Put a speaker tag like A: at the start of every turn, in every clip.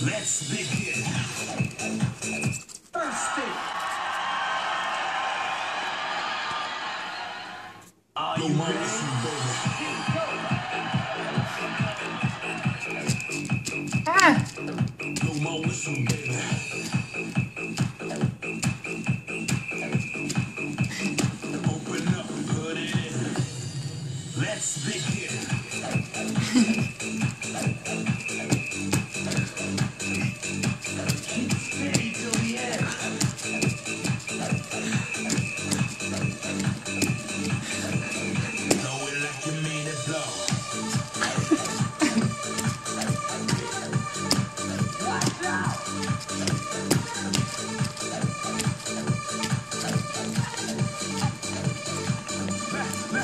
A: Let's begin. Thirsty. Are you ready? Ah. No more whistle, baby. Open up and put it in. Let's begin.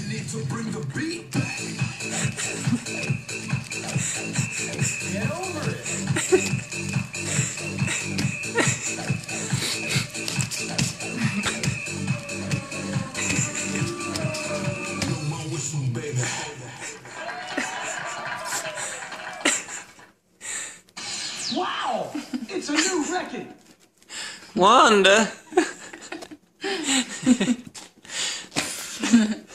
A: say. Let me hear you say. Is that what you call? Come on, let me hear you say. Watching to see what you can say. I said louder. You need to bring the beat back. Get over it. No more whistle, baby. Wow! It's a new record!
B: Wanda.